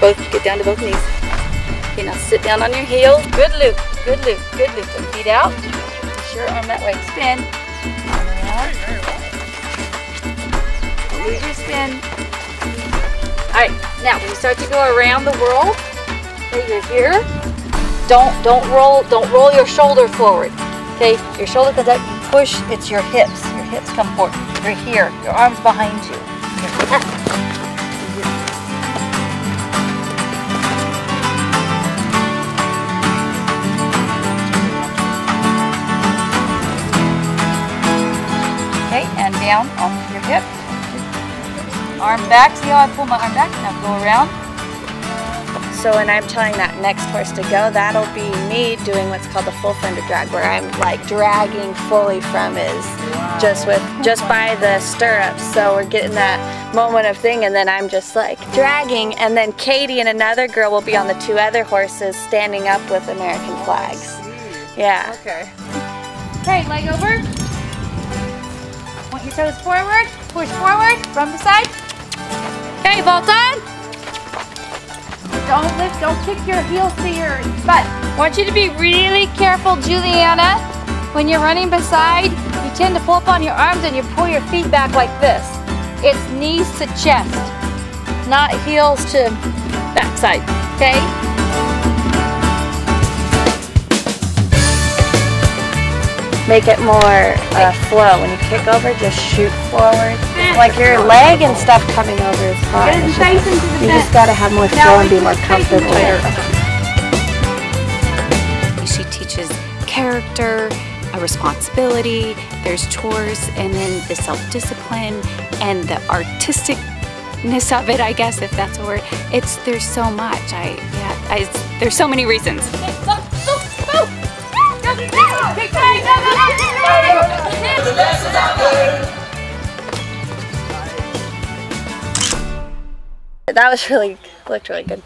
both, get down to both knees. Okay, now sit down on your heels. Good loop, good loop, good loop. And feet out. Push your arm that way. Spin. Lose your spin. All right, now when you start to go around the world, okay, you're here. Don't don't roll don't roll your shoulder forward. Okay, your shoulder comes up. You push. It's your hips. Your hips come forward. You're here. Your arms behind you. Okay, and down onto your hip. Arm back. See how I pull my arm back? Now go around. So when I'm telling that next horse to go, that'll be me doing what's called the full fender drag, where I'm like dragging fully from his just with just by the stirrups. So we're getting that moment of thing, and then I'm just like dragging, and then Katie and another girl will be on the two other horses standing up with American flags. Yeah. Okay. Okay, leg over. Your toes forward. Push forward from the side. Okay, vault on. Don't lift, don't kick your heels to your butt. I want you to be really careful, Juliana. When you're running beside, you tend to pull up on your arms and you pull your feet back like this. It's knees to chest, not heels to backside, okay? Make it more uh, flow. When you kick over, just shoot forward. Like your leg and stuff coming over is fine. Just- you just gotta have more flow and be more comfortable. She teaches character, a responsibility, there's chores, and then the self-discipline and the artisticness of it, I guess, if that's a word. It's there's so much. I yeah, I, there's so many reasons. That was really, looked really good.